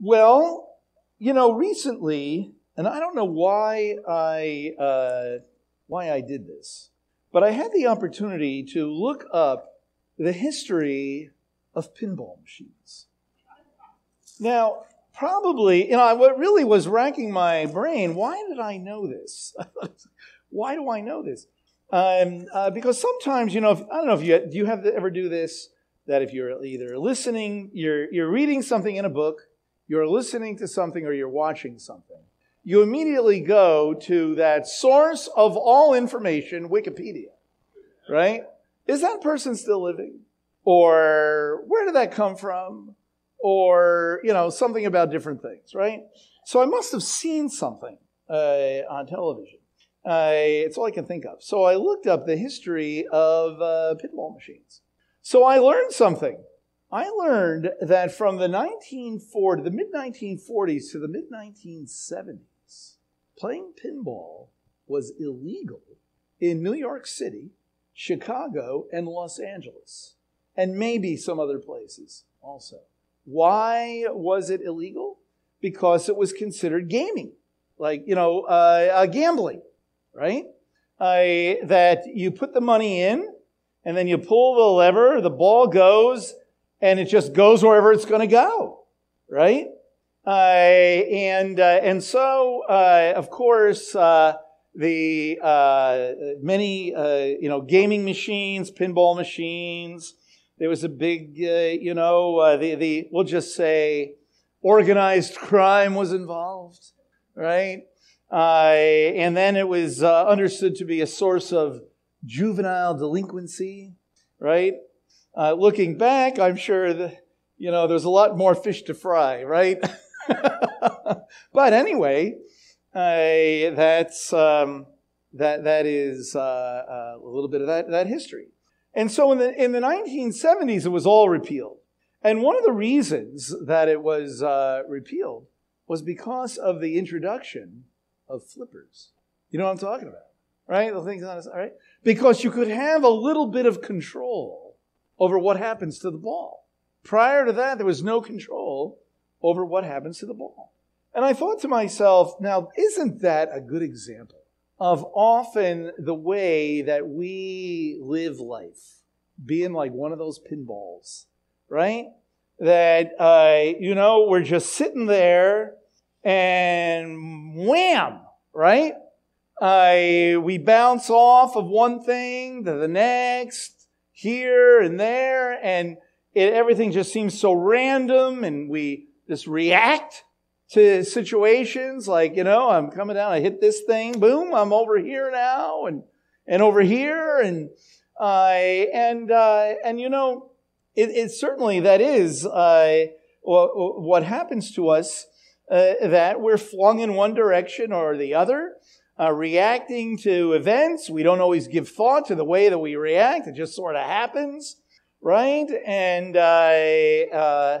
Well, you know, recently, and I don't know why I uh, why I did this, but I had the opportunity to look up the history of pinball machines. Now, probably, you know, what really was racking my brain, why did I know this? why do I know this? Um, uh, because sometimes, you know, if, I don't know if you do you have to ever do this that if you're either listening, you're you're reading something in a book, you're listening to something, or you're watching something, you immediately go to that source of all information, Wikipedia, right? Is that person still living? Or where did that come from? Or, you know, something about different things, right? So I must have seen something uh, on television. Uh, it's all I can think of. So I looked up the history of uh, pinball machines. So I learned something. I learned that from the 1940s, the mid 1940s to the mid 1970s, playing pinball was illegal in New York City, Chicago, and Los Angeles, and maybe some other places also. Why was it illegal? Because it was considered gaming, like, you know, uh, uh, gambling, right? Uh, that you put the money in, and then you pull the lever, the ball goes, and it just goes wherever it's going to go, right? Uh, and uh, and so, uh, of course, uh, the uh, many uh, you know gaming machines, pinball machines. There was a big you know the the we'll just say organized crime was involved, right? and then it was understood to be a source of juvenile delinquency, right? Uh, looking back, I'm sure that, you know, there's a lot more fish to fry, right? but anyway, that's, um, that, that is uh, uh, a little bit of that, that history. And so in the, in the 1970s, it was all repealed. And one of the reasons that it was uh, repealed was because of the introduction of flippers. You know what I'm talking about, right? The things on all right? Because you could have a little bit of control over what happens to the ball. Prior to that, there was no control over what happens to the ball. And I thought to myself, now, isn't that a good example of often the way that we live life? Being like one of those pinballs, right? That, uh, you know, we're just sitting there and wham, right? Uh, we bounce off of one thing to the next here and there, and it, everything just seems so random, and we just react to situations like, you know, I'm coming down, I hit this thing, boom, I'm over here now, and and over here, and uh, and uh, and you know, it, it, certainly that is uh, what happens to us. Uh, that we're flung in one direction or the other, uh, reacting to events. We don't always give thought to the way that we react. It just sort of happens, right? And uh, uh,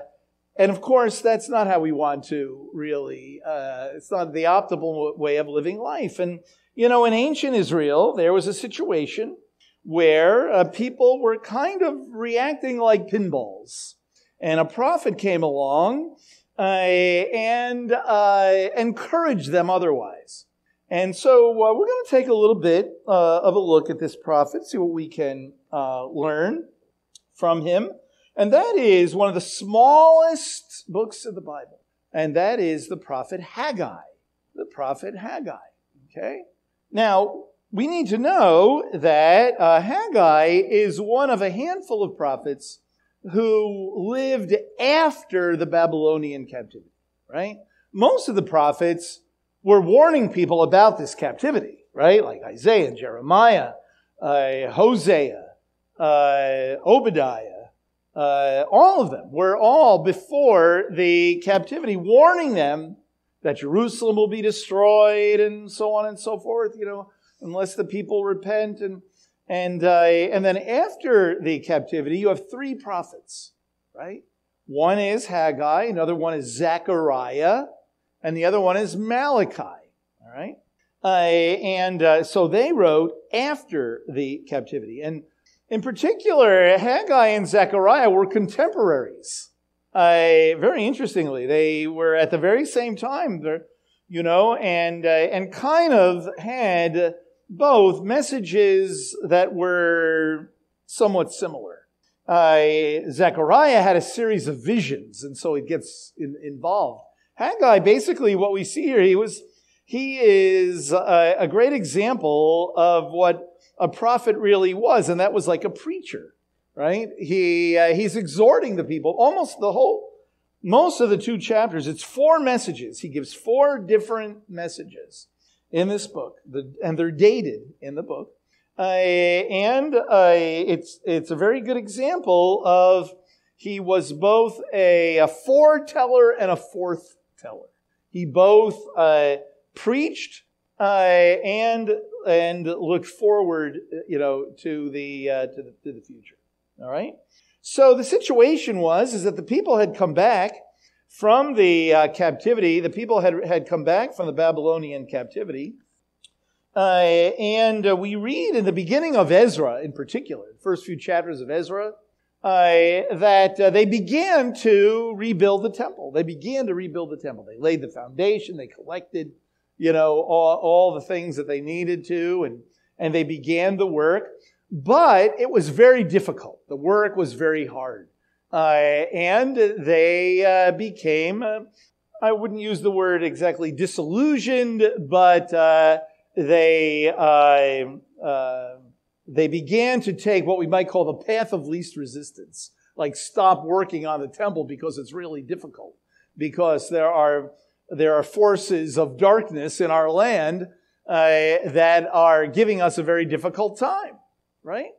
and of course, that's not how we want to really. Uh, it's not the optimal way of living life. And you know, in ancient Israel, there was a situation where uh, people were kind of reacting like pinballs, and a prophet came along uh, and encouraged them otherwise. And so uh, we're going to take a little bit uh, of a look at this prophet, see what we can uh, learn from him. And that is one of the smallest books of the Bible. And that is the prophet Haggai. The prophet Haggai. Okay? Now, we need to know that uh, Haggai is one of a handful of prophets who lived after the Babylonian captivity, right? Most of the prophets were warning people about this captivity, right? Like Isaiah and Jeremiah, uh, Hosea, uh, Obadiah, uh, all of them were all before the captivity, warning them that Jerusalem will be destroyed and so on and so forth, you know, unless the people repent. And, and, uh, and then after the captivity, you have three prophets, right? One is Haggai, another one is Zechariah, and the other one is Malachi. All right? Uh, and uh, so they wrote after the captivity. And in particular, Haggai and Zechariah were contemporaries uh, very interestingly, they were at the very same time, you know, and, uh, and kind of had both messages that were somewhat similar. Uh, Zechariah had a series of visions, and so it gets in, involved. Haggai, basically, what we see here, he was, he is a, a great example of what a prophet really was, and that was like a preacher, right? He, uh, he's exhorting the people, almost the whole, most of the two chapters, it's four messages. He gives four different messages in this book, the, and they're dated in the book. Uh, and uh, it's, it's a very good example of he was both a, a foreteller and a forth teller. He both uh, preached uh, and and looked forward, you know, to the, uh, to the to the future. All right. So the situation was is that the people had come back from the uh, captivity. The people had had come back from the Babylonian captivity, uh, and we read in the beginning of Ezra, in particular, the first few chapters of Ezra, uh, that uh, they began to rebuild the temple. They began to rebuild the temple. They laid the foundation. They collected, you know, all, all the things that they needed to, and and they began the work. But it was very difficult. The work was very hard, uh, and they uh, became. I wouldn't use the word exactly disillusioned, but they, uh, uh, they began to take what we might call the path of least resistance, like stop working on the temple because it's really difficult, because there are, there are forces of darkness in our land uh, that are giving us a very difficult time, right?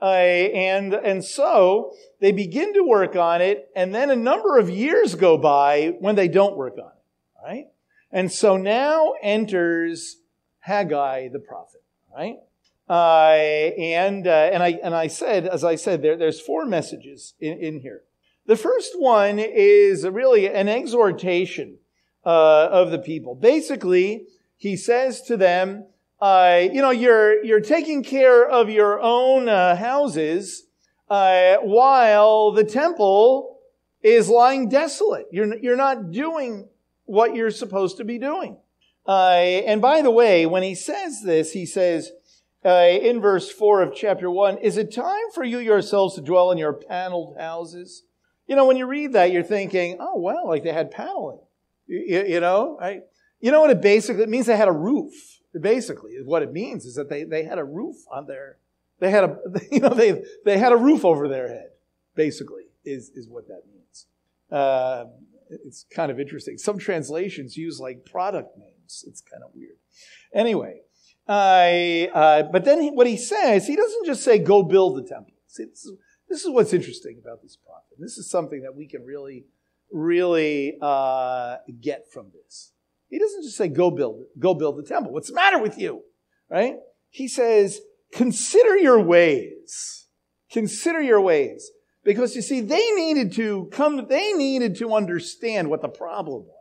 Uh, and, and so they begin to work on it, and then a number of years go by when they don't work on it, right? And so now enters Haggai the prophet, right? Uh, and, uh, and, I, and I said, as I said, there, there's four messages in, in here. The first one is really an exhortation uh, of the people. Basically, he says to them, uh, you know, you're, you're taking care of your own uh, houses uh, while the temple is lying desolate. You're, you're not doing what you're supposed to be doing. And by the way, when he says this, he says uh, in verse 4 of chapter 1, Is it time for you yourselves to dwell in your paneled houses? You know, when you read that, you're thinking, oh, well, like they had paneling. You, you know, right? You know what it basically it means? They had a roof. Basically, what it means is that they, they had a roof on their, they had a, you know, they, they had a roof over their head, basically, is, is what that means. Uh, it's kind of interesting. Some translations use like product names. It's, it's kind of weird. Anyway, uh, uh, but then he, what he says, he doesn't just say, go build the temple. See, this, is, this is what's interesting about this prophet. This is something that we can really, really uh, get from this. He doesn't just say, go build go build the temple. What's the matter with you? Right? He says, consider your ways. Consider your ways. Because you see, they needed to come, they needed to understand what the problem was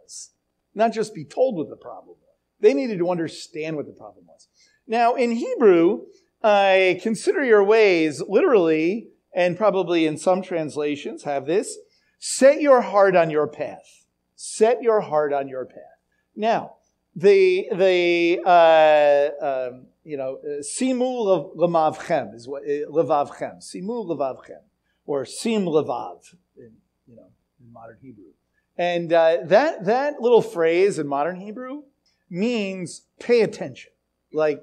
not just be told what the problem was. They needed to understand what the problem was. Now, in Hebrew, I consider your ways literally, and probably in some translations have this, set your heart on your path. Set your heart on your path. Now, the, the, uh, um, you know, simu lemavchem is what, uh, levavchem, simu levavchem, or sim levav, in, you know, in modern Hebrew. And uh, that, that little phrase in modern Hebrew means pay attention. Like,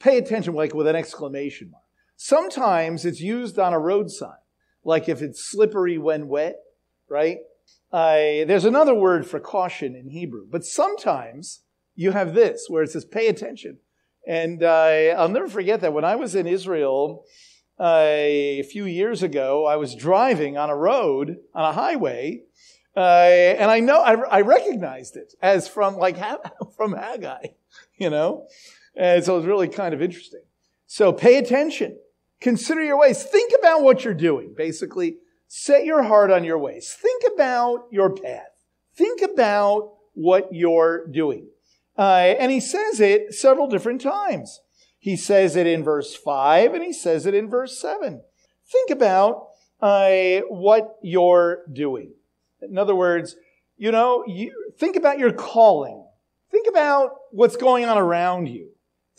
pay attention, like with an exclamation mark. Sometimes it's used on a road sign, like if it's slippery when wet, right? There's another word for caution in Hebrew, but sometimes you have this where it says pay attention. And uh, I'll never forget that when I was in Israel uh, a few years ago, I was driving on a road, on a highway, uh, and I know, I, I, recognized it as from like, from Haggai, you know? And so it was really kind of interesting. So pay attention. Consider your ways. Think about what you're doing. Basically, set your heart on your ways. Think about your path. Think about what you're doing. Uh, and he says it several different times. He says it in verse 5 and he says it in verse 7. Think about uh, what you're doing. In other words, you know, you think about your calling. Think about what's going on around you.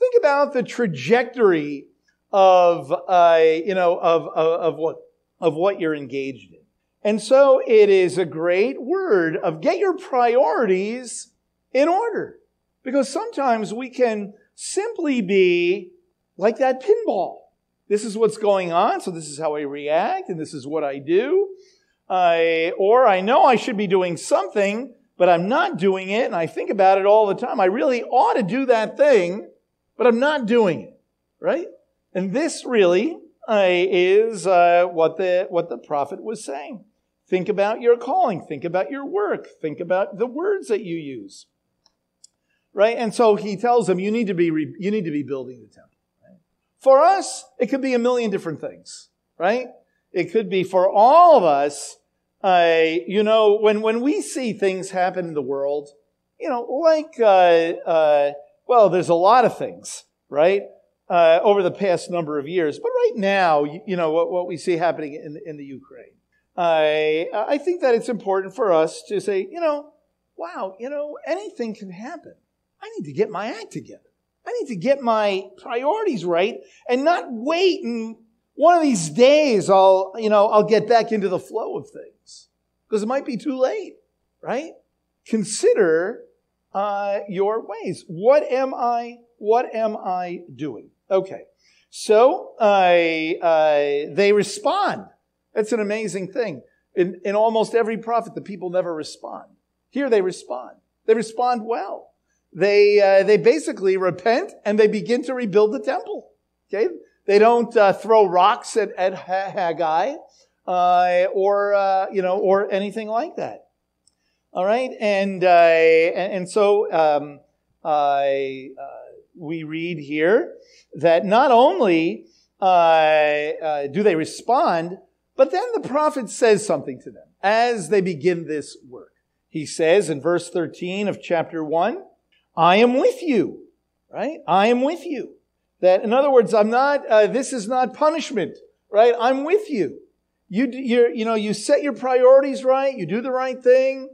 Think about the trajectory of, uh, you know, of, of, of what, of what you're engaged in. And so it is a great word of get your priorities in order. Because sometimes we can simply be like that pinball. This is what's going on, so this is how I react, and this is what I do. I, or I know I should be doing something, but I'm not doing it, and I think about it all the time. I really ought to do that thing, but I'm not doing it, right? And this really uh, is uh, what the what the prophet was saying. Think about your calling. Think about your work. Think about the words that you use, right? And so he tells them, you need to be re- you need to be building the temple. For us, it could be a million different things, right? It could be for all of us uh, you know, when, when we see things happen in the world, you know, like, uh, uh, well, there's a lot of things, right? Uh, over the past number of years. But right now, you, you know, what, what, we see happening in, in the Ukraine. I, I think that it's important for us to say, you know, wow, you know, anything can happen. I need to get my act together. I need to get my priorities right and not wait and one of these days I'll, you know, I'll get back into the flow of things because it might be too late, right? Consider uh, your ways. What am I? What am I doing? Okay, so I, uh, they respond. That's an amazing thing. In, in almost every prophet, the people never respond. Here they respond. They respond well. They uh, they basically repent and they begin to rebuild the temple. Okay, they don't uh, throw rocks at, at Haggai uh, or, uh, you know, or anything like that. All right. And, uh, and, so um, uh, we read here that not only uh, do they respond, but then the prophet says something to them as they begin this work. He says in verse 13 of chapter 1, I am with you, right? I am with you. That, in other words, I'm not, uh, this is not punishment, right? I'm with you. You, you you know, you set your priorities right. You do the right thing.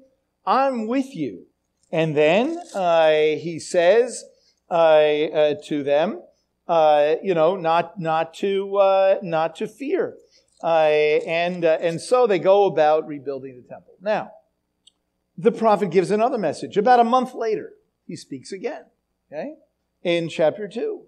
I'm with you. And then, uh, he says, uh, uh to them, uh, you know, not, not to, uh, not to fear. and, and so they go about rebuilding the temple. Now, the prophet gives another message. About a month later, he speaks again. Okay? In chapter 2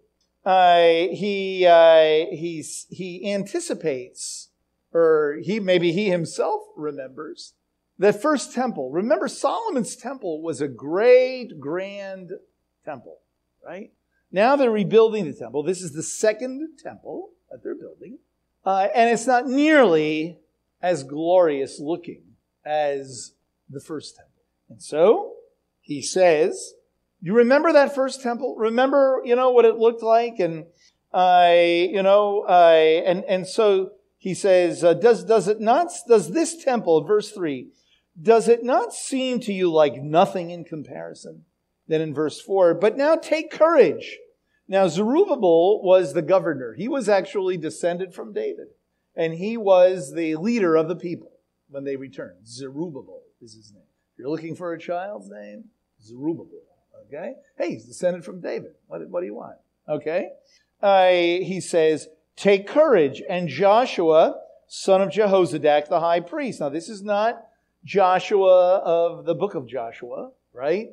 uh, he uh, he's, he anticipates, or he maybe he himself remembers the first temple. Remember, Solomon's temple was a great, grand temple, right? Now they're rebuilding the temple. This is the second temple that they're building, uh, and it's not nearly as glorious looking as the first temple. And so he says, you remember that first temple? Remember, you know, what it looked like? And, uh, you know, uh, and, and so he says, uh, does, does it not, does this temple, verse three, does it not seem to you like nothing in comparison? Then in verse four, but now take courage. Now Zerubbabel was the governor. He was actually descended from David. And he was the leader of the people when they returned. Zerubbabel is his name. If you're looking for a child's name, Zerubbabel. Okay? Hey, he's descended from David. What, what do you want? Okay? Uh, he says, Take courage. And Joshua, son of Jehozadak, the high priest. Now, this is not Joshua of the book of Joshua, right?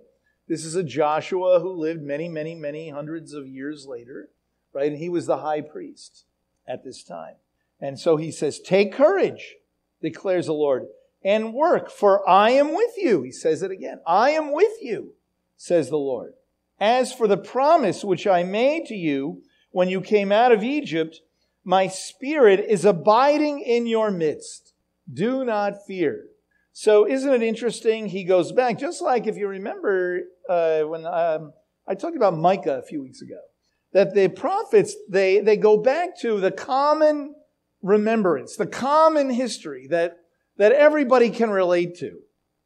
This is a Joshua who lived many, many, many hundreds of years later, right? And he was the high priest at this time. And so he says, Take courage, declares the Lord, and work, for I am with you. He says it again. I am with you says the Lord. As for the promise which I made to you when you came out of Egypt, my spirit is abiding in your midst. Do not fear. So isn't it interesting? He goes back, just like if you remember uh, when um, I talked about Micah a few weeks ago, that the prophets, they, they go back to the common remembrance, the common history that, that everybody can relate to,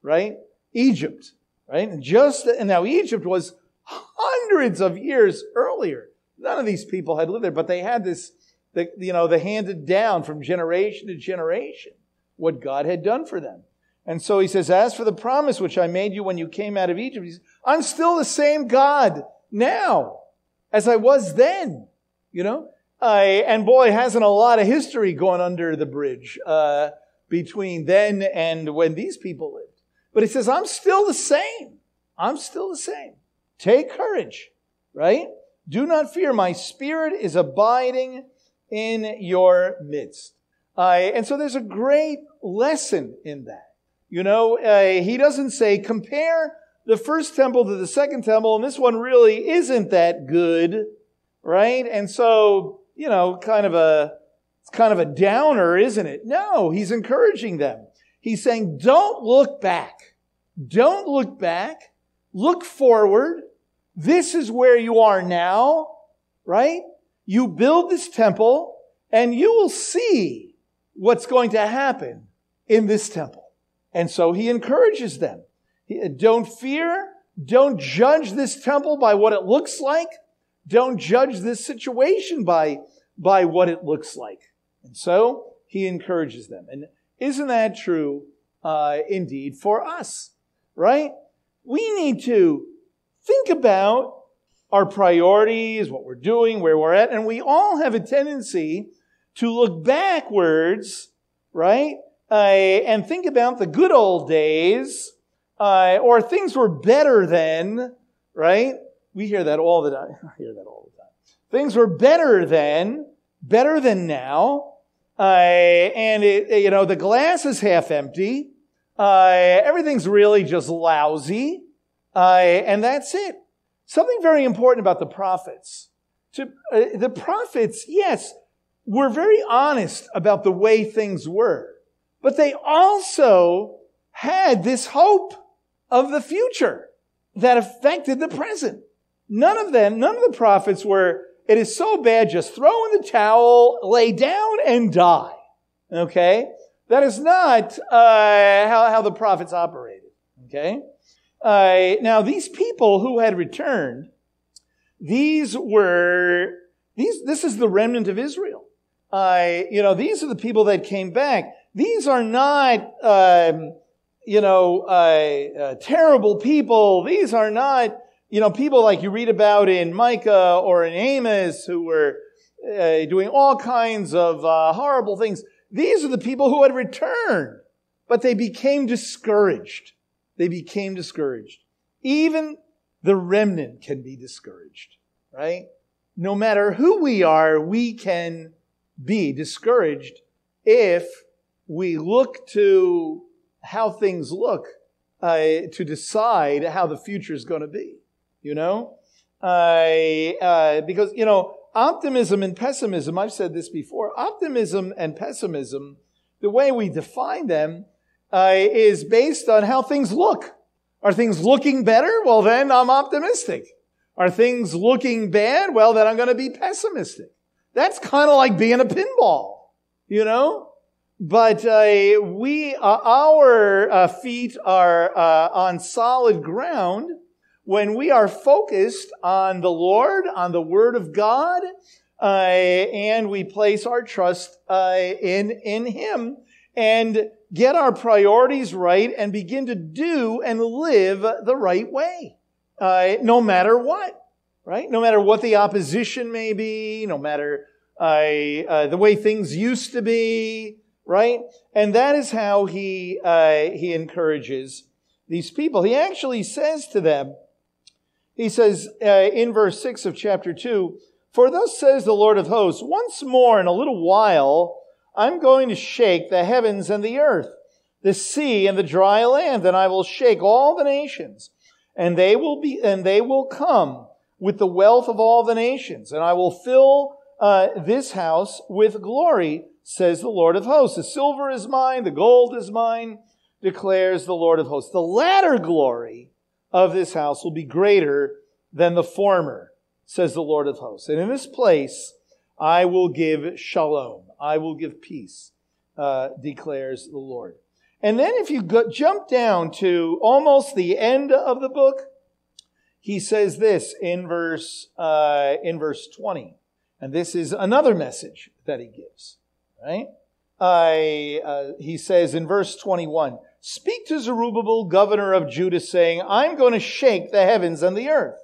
right? Egypt right? And just and now Egypt was hundreds of years earlier. None of these people had lived there, but they had this, the, you know, they handed down from generation to generation what God had done for them. And so he says, As for the promise which I made you when you came out of Egypt, says, I'm still the same God now as I was then. You know? Uh, and boy, hasn't a lot of history gone under the bridge uh, between then and when these people lived. But he says, I'm still the same. I'm still the same. Take courage, right? Do not fear. My spirit is abiding in your midst. Uh, and so there's a great lesson in that. You know, uh, he doesn't say compare the first temple to the second temple, and this one really isn't that good, right? And so, you know, kind of a, it's kind of a downer, isn't it? No, he's encouraging them. He's saying, don't look back. Don't look back. Look forward. This is where you are now, right? You build this temple and you will see what's going to happen in this temple. And so he encourages them. Don't fear. Don't judge this temple by what it looks like. Don't judge this situation by, by what it looks like. And so he encourages them. And isn't that true uh, indeed for us? Right? We need to think about our priorities, what we're doing, where we're at, and we all have a tendency to look backwards, right? Uh, and think about the good old days, uh, or things were better then, right? We hear that all the time. I hear that all the time. Things were better then, better than now, uh, and it, you know the glass is half empty. Uh, everything's really just lousy, uh, and that's it. Something very important about the prophets. To, uh, the prophets, yes, were very honest about the way things were. But they also had this hope of the future that affected the present. None of them, none of the prophets were, it is so bad, just throw in the towel, lay down and die. Okay? That is not uh, how, how the prophets operated. Okay? Uh, now, these people who had returned, these were, these, this is the remnant of Israel. Uh, you know, these are the people that came back. These are not, um, you know, uh, uh, terrible people. These are not, you know, people like you read about in Micah or in Amos who were uh, doing all kinds of uh, horrible things. These are the people who had returned, but they became discouraged. They became discouraged. Even the remnant can be discouraged, right? No matter who we are, we can be discouraged if we look to how things look uh, to decide how the future is going to be. You know, uh, uh, because you know optimism and pessimism. I've said this before. Optimism and pessimism, the way we define them, uh, is based on how things look. Are things looking better? Well, then I'm optimistic. Are things looking bad? Well, then I'm going to be pessimistic. That's kind of like being a pinball, you know? But uh, we, uh, our uh, feet are uh, on solid ground when we are focused on the Lord, on the Word of God, uh, and we place our trust uh, in in Him and get our priorities right and begin to do and live the right way, no matter what. Right? No matter what the opposition may be, no matter the way things used to be, right? And that is how he, uh, he encourages these people. He actually says to them, he says uh, in verse 6 of chapter 2, For thus says the Lord of hosts, once more in a little while, I'm going to shake the heavens and the earth, the sea and the dry land, and I will shake all the nations, and they will be, and they will come with the wealth of all the nations, and I will fill uh, this house with glory says the Lord of hosts. The silver is mine, the gold is mine, declares the Lord of hosts. The latter glory of this house will be greater than the former, says the Lord of hosts. And in this place, I will give shalom. I will give peace, uh, declares the Lord. And then if you go, jump down to almost the end of the book, he says this in verse, uh, in verse 20. And this is another message that he gives right? Uh, uh, he says in verse 21, Speak to Zerubbabel, governor of Judah, saying, I'm going to shake the heavens and the earth,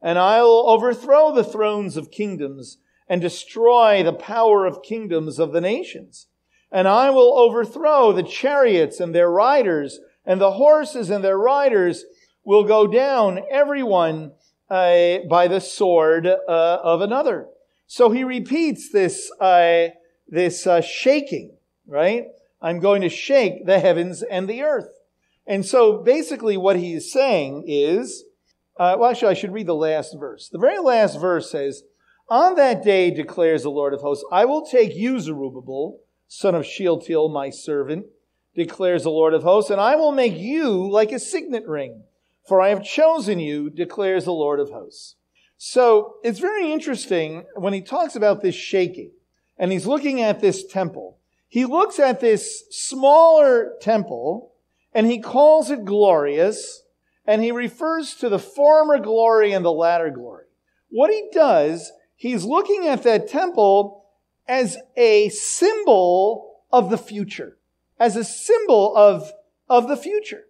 and I'll overthrow the thrones of kingdoms and destroy the power of kingdoms of the nations. And I will overthrow the chariots and their riders, and the horses and their riders will go down, everyone uh, by the sword uh, of another. So he repeats this, uh, this uh, shaking, right? I'm going to shake the heavens and the earth. And so basically what he's saying is, uh, well, actually, I should read the last verse. The very last verse says, On that day, declares the Lord of hosts, I will take you, Zerubbabel, son of Shealtiel, my servant, declares the Lord of hosts, and I will make you like a signet ring, for I have chosen you, declares the Lord of hosts. So it's very interesting when he talks about this shaking, and he's looking at this temple he looks at this smaller temple and he calls it glorious and he refers to the former glory and the latter glory. What he does, he's looking at that temple as a symbol of the future, as a symbol of, of the future.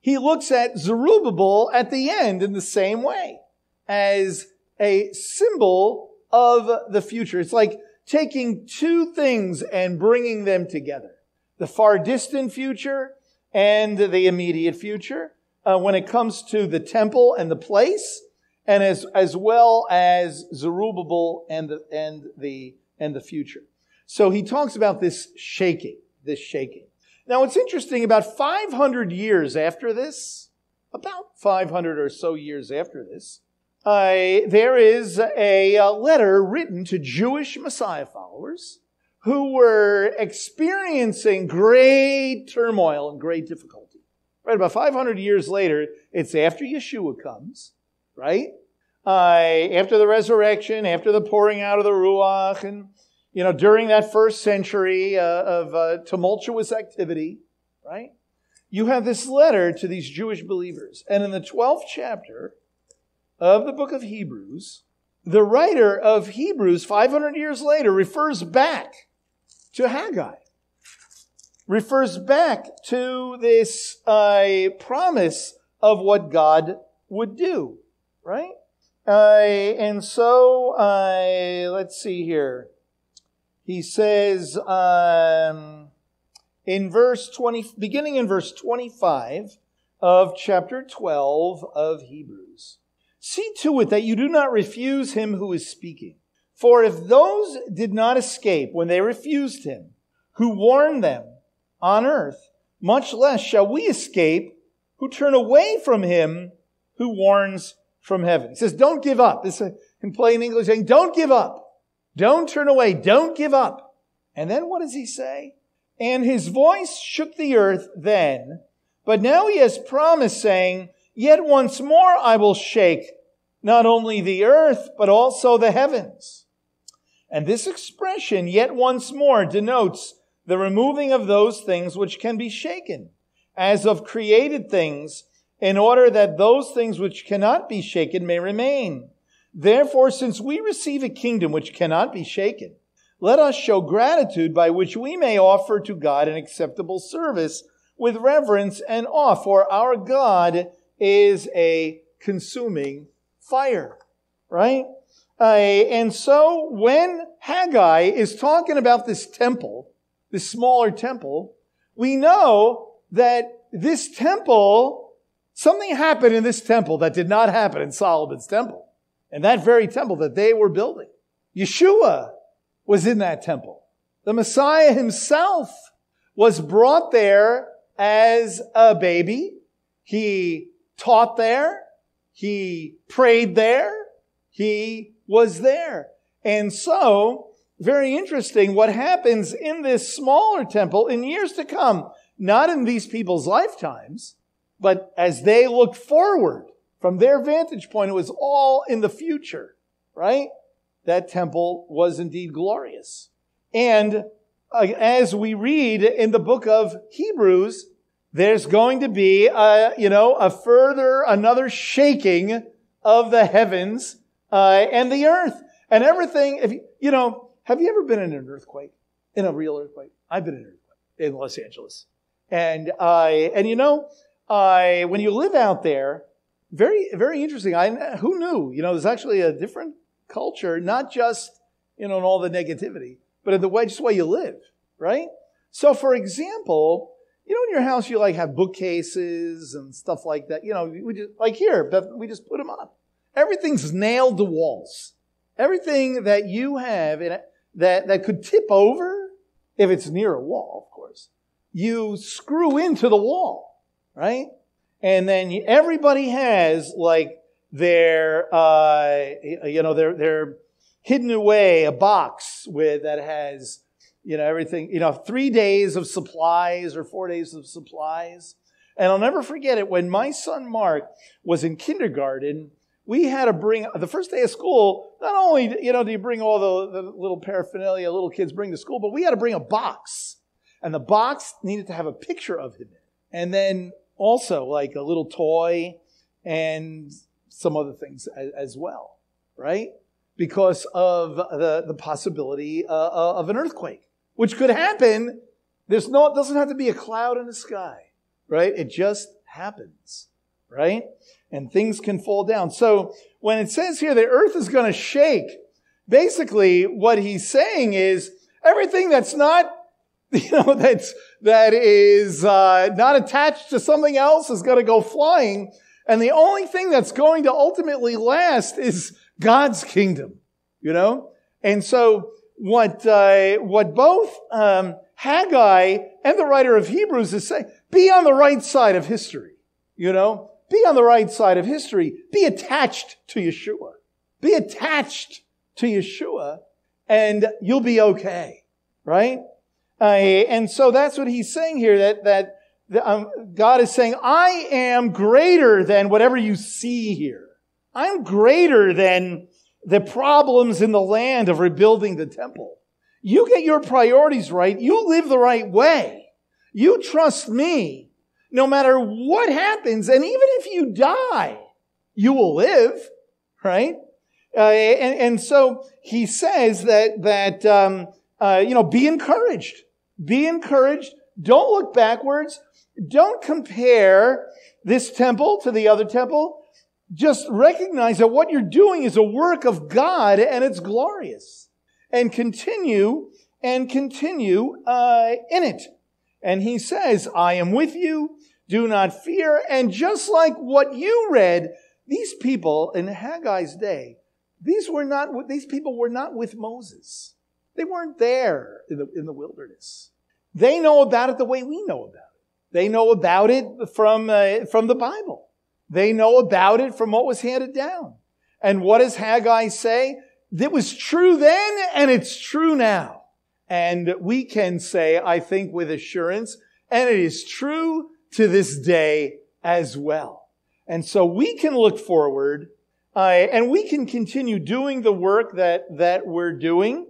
He looks at Zerubbabel at the end in the same way as a symbol of the future. It's like taking two things and bringing them together. The far distant future and the immediate future uh, when it comes to the temple and the place and as, as well as Zerubbabel and the, and the, and the future. So he talks about this shaking, this shaking. Now it's interesting, about 500 years after this, about 500 or so years after this, uh, there is a, a letter written to Jewish Messiah followers who were experiencing great turmoil and great difficulty. Right, about 500 years later, it's after Yeshua comes, right? Uh, after the resurrection, after the pouring out of the Ruach, and, you know, during that first century uh, of uh, tumultuous activity, right? You have this letter to these Jewish believers. And in the 12th chapter, of the book of Hebrews, the writer of Hebrews 500 years later refers back to Haggai, refers back to this uh, promise of what God would do, right? Uh, and so, uh, let's see here. He says um, in verse 20, beginning in verse 25 of chapter 12 of Hebrews. See to it that you do not refuse him who is speaking. For if those did not escape when they refused him, who warned them on earth, much less shall we escape who turn away from him who warns from heaven. He says, don't give up. This is in plain English saying, don't give up. Don't turn away. Don't give up. And then what does he say? And his voice shook the earth then, but now he has promised saying, Yet once more I will shake not only the earth, but also the heavens. And this expression, yet once more, denotes the removing of those things which can be shaken, as of created things, in order that those things which cannot be shaken may remain. Therefore, since we receive a kingdom which cannot be shaken, let us show gratitude by which we may offer to God an acceptable service with reverence and awe, for our God is a consuming fire, right? Uh, and so when Haggai is talking about this temple, this smaller temple, we know that this temple, something happened in this temple that did not happen in Solomon's temple. And that very temple that they were building. Yeshua was in that temple. The Messiah himself was brought there as a baby. He taught there. He prayed there. He was there. And so, very interesting what happens in this smaller temple in years to come, not in these people's lifetimes, but as they looked forward from their vantage point, it was all in the future, right? That temple was indeed glorious. And uh, as we read in the book of Hebrews, there's going to be a, you know, a further, another shaking of the heavens uh, and the earth and everything. If you, you know, have you ever been in an earthquake? In a real earthquake? I've been in an earthquake in Los Angeles. And I, and you know, I, when you live out there, very, very interesting. I, who knew? You know, there's actually a different culture, not just, you know, in all the negativity, but in the way, just the way you live, right? So, for example, you know, in your house, you like have bookcases and stuff like that. You know, we just, like here, we just put them up. Everything's nailed to walls. Everything that you have in it, that, that could tip over, if it's near a wall, of course, you screw into the wall, right? And then everybody has like their, uh, you know, their, their hidden away a box with, that has, you know, everything, you know, three days of supplies or four days of supplies. And I'll never forget it when my son Mark was in kindergarten we had to bring the first day of school. Not only you know do you bring all the, the little paraphernalia little kids bring to school, but we had to bring a box, and the box needed to have a picture of him, and then also like a little toy and some other things as, as well, right? Because of the the possibility uh, uh, of an earthquake, which could happen. There's no, doesn't have to be a cloud in the sky, right? It just happens, right? and things can fall down. So when it says here the earth is going to shake, basically what he's saying is everything that's not, you know, that's, that is uh, not attached to something else is going to go flying. And the only thing that's going to ultimately last is God's kingdom, you know? And so what, uh, what both um, Haggai and the writer of Hebrews is saying, be on the right side of history, you know? Be on the right side of history. Be attached to Yeshua. Be attached to Yeshua and you'll be okay. Right? Uh, and so that's what he's saying here that, that um, God is saying, I am greater than whatever you see here. I'm greater than the problems in the land of rebuilding the temple. You get your priorities right. You live the right way. You trust me no matter what happens, and even if you die, you will live, right? Uh, and, and, so he says that that um, uh, you know, be encouraged, be encouraged. Don't look backwards. Don't compare this temple to the other temple. Just recognize that what you're doing is a work of God and it's glorious. And continue and continue uh, in it. And he says, I am with you. Do not fear. And just like what you read, these people in Haggai's day, these were not, these people were not with Moses. They weren't there in the, in the wilderness. They know about it the way we know about it. They know about it from, uh, from the Bible. They know about it from what was handed down. And what does Haggai say? It was true then and it's true now. And we can say, I think with assurance, and it is true to this day as well. And so we can look forward uh, and we can continue doing the work that, that we're doing,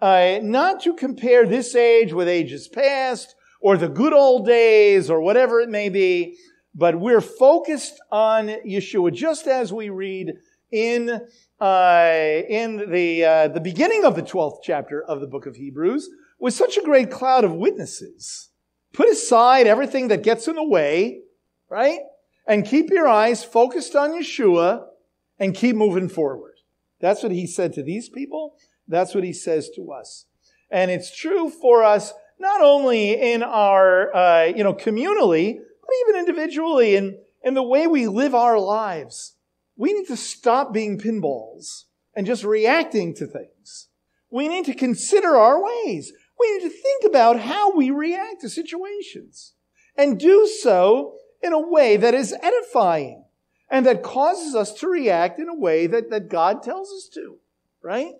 uh, not to compare this age with ages past or the good old days or whatever it may be, but we're focused on Yeshua, just as we read in uh, in the uh, the beginning of the twelfth chapter of the book of Hebrews, with such a great cloud of witnesses. Put aside everything that gets in the way, right? And keep your eyes focused on Yeshua and keep moving forward. That's what he said to these people. That's what he says to us. And it's true for us not only in our, uh, you know, communally, even individually in, in the way we live our lives. We need to stop being pinballs and just reacting to things. We need to consider our ways. We need to think about how we react to situations and do so in a way that is edifying and that causes us to react in a way that, that God tells us to, right?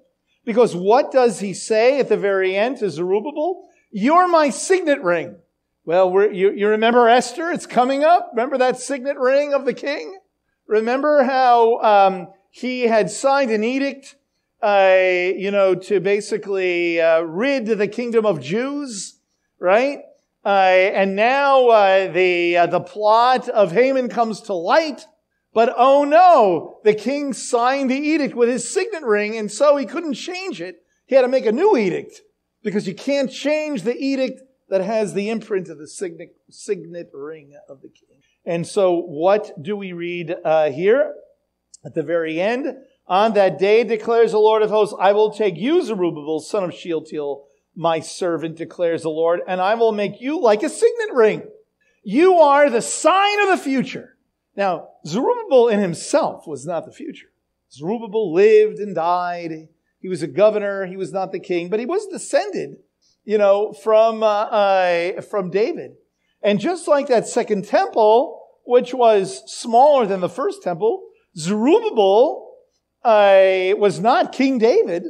Because what does he say at the very end to Zerubbabel? You're my signet ring. Well, you, you remember Esther? It's coming up. Remember that signet ring of the king? Remember how um, he had signed an edict uh, you know, to basically uh, rid the kingdom of Jews, right? Uh, and now uh, the uh, the plot of Haman comes to light. But oh no, the king signed the edict with his signet ring, and so he couldn't change it. He had to make a new edict because you can't change the edict that has the imprint of the signet, signet ring of the king. And so, what do we read uh, here at the very end? On that day, declares the Lord of hosts, I will take you, Zerubbabel, son of Shealtiel, my servant, declares the Lord, and I will make you like a signet ring. You are the sign of the future. Now, Zerubbabel in himself was not the future. Zerubbabel lived and died. He was a governor. He was not the king, but he was descended, you know, from, uh, from David. And just like that second temple, which was smaller than the first temple, Zerubbabel uh, was not King David,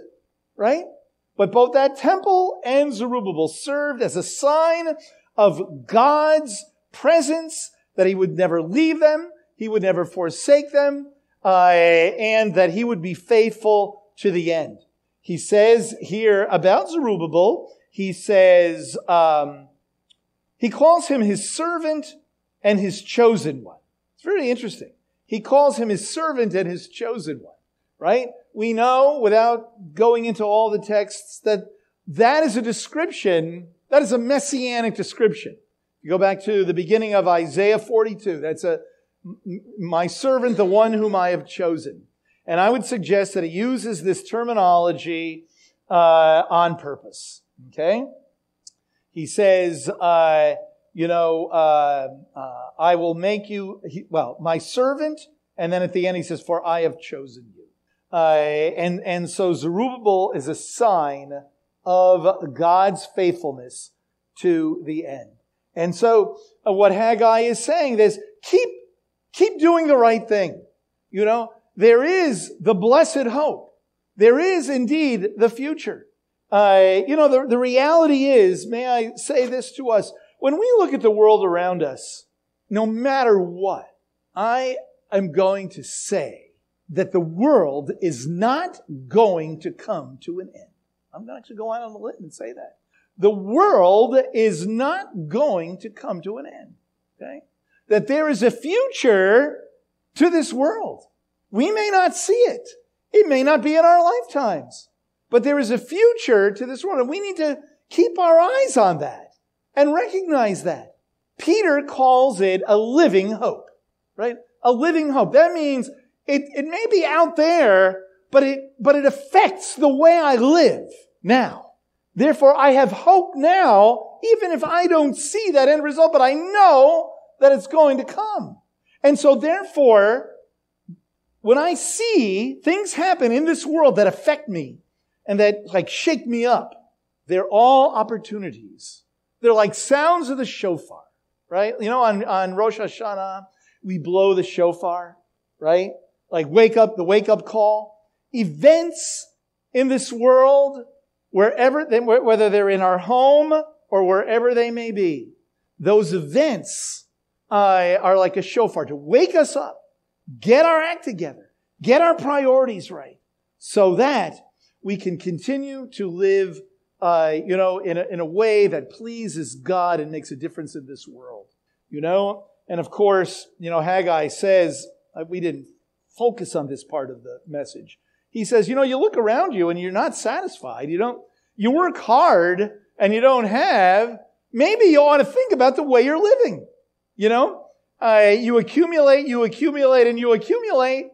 right? But both that temple and Zerubbabel served as a sign of God's presence, that he would never leave them, he would never forsake them, uh, and that he would be faithful to the end. He says here about Zerubbabel, he says, um, he calls him his servant and his chosen one. It's very interesting. He calls him his servant and his chosen one right? We know without going into all the texts that that is a description, that is a messianic description. You go back to the beginning of Isaiah 42. That's a, my servant, the one whom I have chosen. And I would suggest that he uses this terminology uh, on purpose. Okay? He says, uh, you know, uh, uh I will make you, he, well, my servant, and then at the end he says, for I have chosen you. Uh, and, and so Zerubbabel is a sign of God's faithfulness to the end. And so uh, what Haggai is saying is keep, keep doing the right thing. You know, there is the blessed hope. There is indeed the future. Uh, you know, the, the reality is, may I say this to us, when we look at the world around us, no matter what, I am going to say that the world is not going to come to an end. I'm going to go out on the limb and say that. The world is not going to come to an end. Okay? That there is a future to this world. We may not see it. It may not be in our lifetimes. But there is a future to this world. And we need to keep our eyes on that and recognize that. Peter calls it a living hope, right? A living hope. That means it, it may be out there, but it, but it affects the way I live now. Therefore, I have hope now, even if I don't see that end result, but I know that it's going to come. And so therefore, when I see things happen in this world that affect me and that like shake me up, they're all opportunities. They're like sounds of the shofar, right? You know, on, on Rosh Hashanah, we blow the shofar, right? like wake up, the wake up call, events in this world, wherever, they, whether they're in our home or wherever they may be, those events uh, are like a shofar to wake us up, get our act together, get our priorities right, so that we can continue to live, uh, you know, in a, in a way that pleases God and makes a difference in this world. You know, and of course, you know, Haggai says, uh, we didn't focus on this part of the message. He says, you know, you look around you and you're not satisfied. You don't, you work hard and you don't have. Maybe you ought to think about the way you're living. You know, uh, you accumulate, you accumulate, and you accumulate,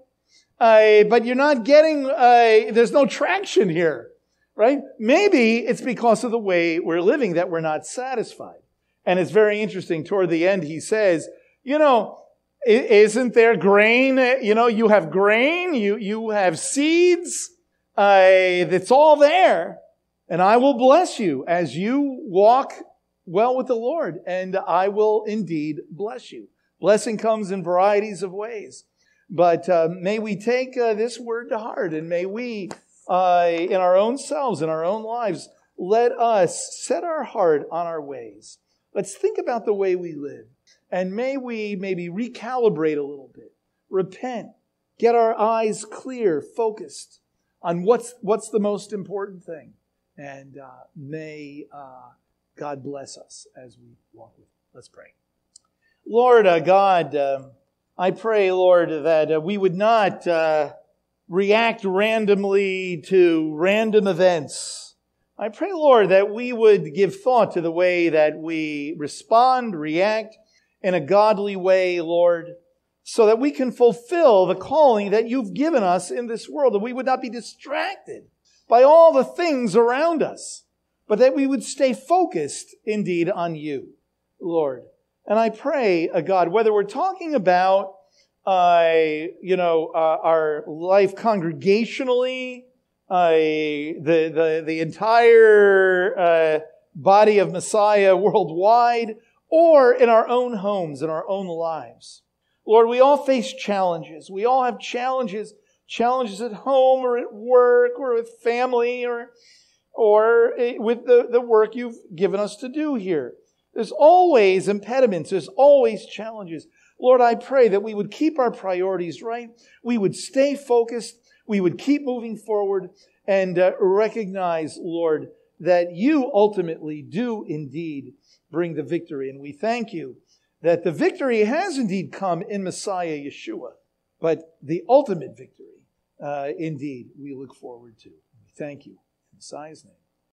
uh, but you're not getting. Uh, there's no traction here, right? Maybe it's because of the way we're living that we're not satisfied. And it's very interesting. Toward the end, he says, you know, isn't there grain? You know, you have grain, you, you have seeds, uh, it's all there. And I will bless you as you walk well with the Lord, and I will indeed bless you. Blessing comes in varieties of ways. But uh, may we take uh, this word to heart, and may we, uh, in our own selves, in our own lives, let us set our heart on our ways. Let's think about the way we live. And may we maybe recalibrate a little bit, repent, get our eyes clear, focused on what's, what's the most important thing. And uh, may uh, God bless us as we walk with. Let's pray. Lord uh, God, um, I pray, Lord, that uh, we would not uh, react randomly to random events I pray, Lord, that we would give thought to the way that we respond, react in a godly way, Lord, so that we can fulfill the calling that you've given us in this world, that we would not be distracted by all the things around us, but that we would stay focused indeed on you, Lord. And I pray, uh, God, whether we're talking about, uh, you know, uh, our life congregationally, uh, the, the, the entire uh, body of Messiah worldwide, or in our own homes, in our own lives. Lord, we all face challenges. We all have challenges, challenges at home or at work or with family or, or eh, with the, the work you've given us to do here. There's always impediments. There's always challenges. Lord, I pray that we would keep our priorities right. We would stay focused we would keep moving forward and uh, recognize, Lord, that you ultimately do indeed bring the victory. And we thank you that the victory has indeed come in Messiah Yeshua, but the ultimate victory, uh, indeed, we look forward to. We thank you. In Messiah's name.